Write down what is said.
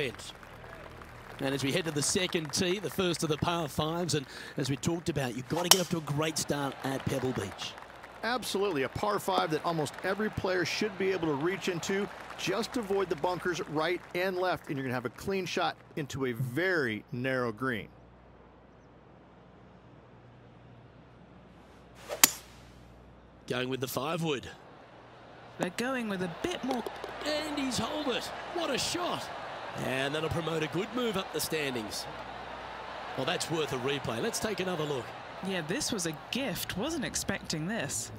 event. And as we head to the second tee, the first of the par fives, and as we talked about, you've got to get off to a great start at Pebble Beach. Absolutely, a par five that almost every player should be able to reach into. Just avoid the bunkers right and left, and you're going to have a clean shot into a very narrow green. Going with the five wood. They're going with a bit more. And he's holed it. What a shot. And that'll promote a good move up the standings. Well, that's worth a replay. Let's take another look. Yeah, this was a gift. Wasn't expecting this.